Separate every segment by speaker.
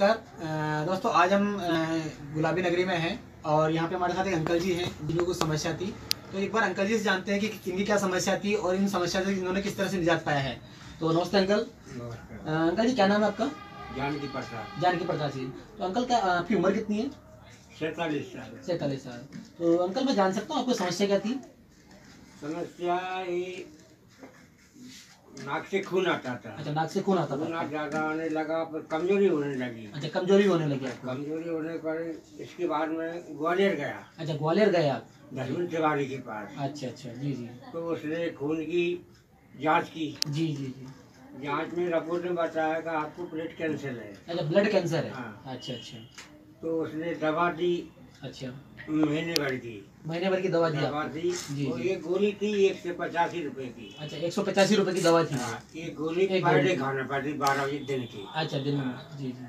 Speaker 1: नमस्कार। दोस्तों आज हम गुलाबी नगरी में हैं और यहाँ पे हमारे साथ एक अंकल जी हैं जिनको कुछ समस्या थी। तो एक बार अंकल जी से जानते हैं कि इनकी क्या समस्या थी और इन समस्या से इन्होंने किस तरह से निजात पाया है। तो नमस्ते अंकल। अंकल जी क्या नाम है आपका?
Speaker 2: जानकी प्रसाद।
Speaker 1: जानकी प्रसाद जी। तो अंकल क्या आपकी उम्र कितनी है?
Speaker 2: सैतालीस साल।
Speaker 1: सैतालीस साल। तो अंकल मैं जान सकता हूँ आपको समस्या क्या थी?
Speaker 2: समस्या नाक से खून आता था।
Speaker 1: अच्छा नाक से खून आता था।
Speaker 2: ज़्यादा आने लगा पर कमज़ोरी होने लगी।
Speaker 1: अच्छा कमज़ोरी होने लगी
Speaker 2: कमज़ोरी होने पर इसके बाद में ग्वालियर गया।
Speaker 1: अच्छा ग्वालियर आप?
Speaker 2: धर्मन तिवारी के पास।
Speaker 1: अच्छा अच्छा जी जी।
Speaker 2: तो उसने खून की जाँच की।
Speaker 1: जी जी जी।
Speaker 2: जाँच में रिपोर्ट में बताया कि आपको ब्लड कैंसर है।
Speaker 1: अच्छा ब्लड कैंसर है?
Speaker 2: हाँ।
Speaker 1: अच्छा अच्छा।
Speaker 2: तो उसने दवा दी।
Speaker 1: अच्छा।
Speaker 2: महीने भर की।
Speaker 1: महीने भर की दवा दी
Speaker 2: दवा दी
Speaker 1: जी,
Speaker 2: और। ये गोली थी एक सौ पचासी रुपए की।
Speaker 1: अच्छा एक सौ पचासी रुपए की दवा थी।
Speaker 2: हाँ, ये गोली
Speaker 1: एक
Speaker 2: पर डे खाना पड़ती बारह बजे दिन की।
Speaker 1: अच्छा दिन में। जी जी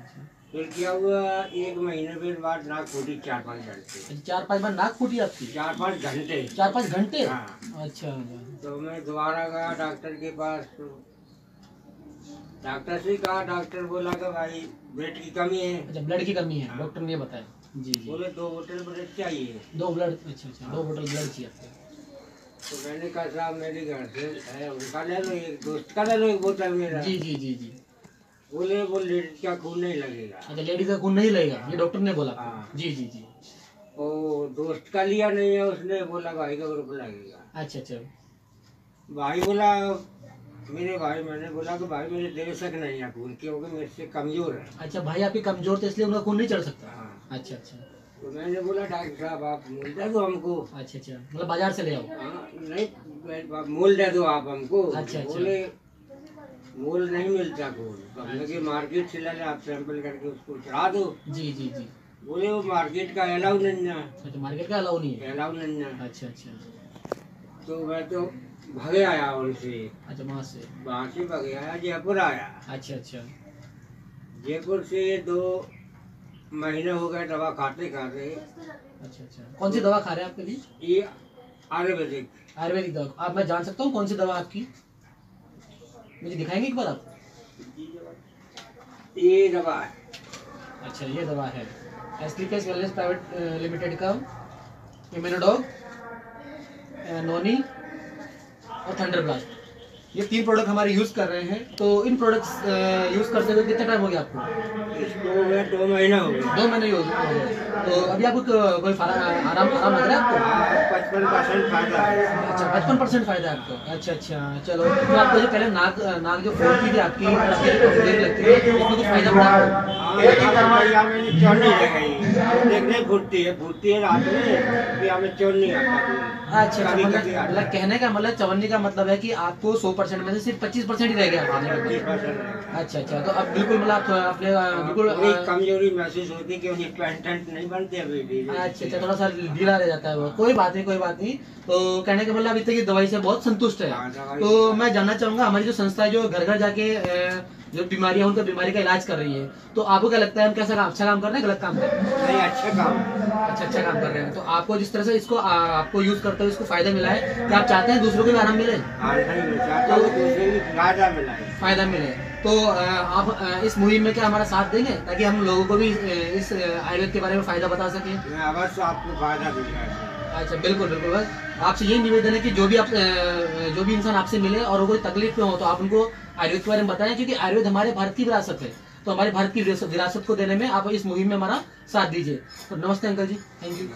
Speaker 2: फिर क्या हुआ एक महीने के बाद नाक फूटी चार पाँच घंटे।
Speaker 1: अच्छा चार पाँच बार नाक फूटी आपकी?
Speaker 2: चार पाँच घंटे।
Speaker 1: चार पाँच घंटे?
Speaker 2: हाँ।
Speaker 1: अच्छा
Speaker 2: तो मैं दोबारा गया डॉक्टर के पास तो डॉक्टर से कहा डॉक्टर बोला कि भाई ब्लड की कमी है।
Speaker 1: अच्छा ब्लड की कमी है।
Speaker 2: हाँ।
Speaker 1: डॉक्टर ने बताया। जी जी।
Speaker 2: बोले दो बोतल ब्लड चाहिए।
Speaker 1: दो ब्लड अच्छा अच्छा दो बोतल ब्लड चाहिए
Speaker 2: तो मैंने कहा साहब मेरे घर से है उनका ले लो एक दोस्त का ले लो एक बोतल मेरा।
Speaker 1: जी जी जी जी।
Speaker 2: बोले वो लेडीज़ का खून नहीं लगेगा।
Speaker 1: अच्छा लेडीज़ का खून नहीं लगेगा? ये डॉक्टर ने बोला?
Speaker 2: हाँ।
Speaker 1: जी जी जी।
Speaker 2: वो दोस्त का लिया नहीं है उसने बोला भाई का ग्रुप लगेगा।
Speaker 1: अच्छा अच्छा।
Speaker 2: भाई बोला मेरे भाई मैंने बोला कि भाई मेरे दे सक नहीं है खून क्योंकि मेरे से कमज़ोर है।
Speaker 1: अच्छा भाई आपकी कमज़ोर थे इसलिए उनका खून नहीं चढ़ सकता?
Speaker 2: हाँ।
Speaker 1: अच्छा अच्छा।
Speaker 2: तो मैंने बोला डॉक्टर साहब आप मूल दे दो हमको।
Speaker 1: अच्छा अच्छा। मतलब बाज़ार से ले आओ?
Speaker 2: हाँ, नहीं मूल दे दो आप हमको।
Speaker 1: अच्छा, अच्छा।
Speaker 2: बोले मूल नहीं मिलता खून तो हमने कि मार्केट से ले आप सैंपल करके उसको चढ़ा दो।
Speaker 1: जी जी जी।
Speaker 2: बोले वो मार्केट का अलाउ नहीं है।
Speaker 1: अच्छा मार्केट का अलाउ नहीं है?
Speaker 2: अलाउ नहीं है।
Speaker 1: अच्छा अच्छा।
Speaker 2: तो मैं तो भगे आया उनसे
Speaker 1: अच्छा वहाँ से?
Speaker 2: वहाँ से भगे आया जयपुर आया।
Speaker 1: अच्छा अच्छा।
Speaker 2: जयपुर से दो महीने हो गए दवा खाते खाते।
Speaker 1: अच्छा अच्छा। कौन सी दवा खा रहे हैं आपके लिए
Speaker 2: ये आयुर्वेदिक।
Speaker 1: आयुर्वेदिक दवा। आप मैं जान सकता हूँ कौन सी दवा आपकी? मुझे दिखाएँगे एक बार आप?
Speaker 2: ये दवा है।
Speaker 1: अच्छा ये दवा है। एसलीपीएस वेलनेस प्राइवेट लिमिटेड का। इम्यूनोडॉग नोनी और थंडर ब्लास्ट ये तीन प्रोडक्ट हमारे यूज़ कर रहे हैं तो इन प्रोडक्ट्स यूज़ करते हुए कितना टाइम हो गया आपको?
Speaker 2: इसको दो महीना हो गया।
Speaker 1: दो महीने हो गए तो अभी आपको क- कोई आराम आराम लग रहा है आपको?
Speaker 2: पचपन परसेंट फ़ायदा है।
Speaker 1: अच्छा पचपन परसेंट फ़ायदा है आपको। अच्छा अच्छा चलो। तो आपको जो पहले नाक नाक जो फोड़ती थी आपकी लगती थी इसमें कुछ फ़ायदा पड़ा आपको?
Speaker 2: हाँ, मैंने चोरनी लगाई देखने है है रात में कि हमें
Speaker 1: अच्छा मतलब मतलब कहने का मतलब चवन्नी का मतलब है कि आपको सौ परसेंट में से सिर्फ़ पच्चीस परसेंट ही रह गया। के अच्छा अच्छा तो अब बिल्कुल मतलब आप अपने बिल्कुल
Speaker 2: कमज़ोरी महसूस होती है क्योंकि पैंट टैंट नहीं बनते अभी
Speaker 1: अच्छा अच्छा थोड़ा सा ढीला रह जाता है वो। कोई बात नहीं कोई बात नहीं। तो कहने का मतलब अभी तक ये दवाई से बहुत संतुष्ट है।
Speaker 2: हाँ,
Speaker 1: तो मैं जानना चाहूँगा हमारी जो संस्था है जो घर घर जाके जो बीमारियाँ उनका बीमारी का इलाज कर रही है। तो आपको क्या लगता है हम कैसा काम अच्छा काम कर रहे हैं गलत काम कर रहे हैं?
Speaker 2: नहीं अच्छा काम।
Speaker 1: अच्छा अच्छा काम कर रहे हैं। तो आपको जिस तरह से इसको आ, आपको यूज़ करते हुए इसको फ़ायदा मिला है क्या आप चाहते हैं दूसरों को भी आराम मिले?
Speaker 2: भी फ़ायदा मिला
Speaker 1: मिले। तो आप इस मुहिम में क्या हमारा साथ देंगे ताकि हम लोगों को भी इस आयुर्वेद के बारे में फ़ायदा बता सकें?
Speaker 2: अवश्य आपको फ़ायदा दूँगा
Speaker 1: अच्छा बिल्कुल बिल्कुल। बस आपसे यही निवेदन है कि जो भी आप जो भी इंसान आपसे मिले और कोई तकलीफ़ में हो तो आप उनको आयुर्वेद के बारे में बताएँ, क्योंकि आयुर्वेद हमारे भारत की विरासत है। तो हमारे भारत की विरासत को देने में आप इस मुहिम में हमारा साथ दीजिए। तो नमस्ते अंकल जी। Thank you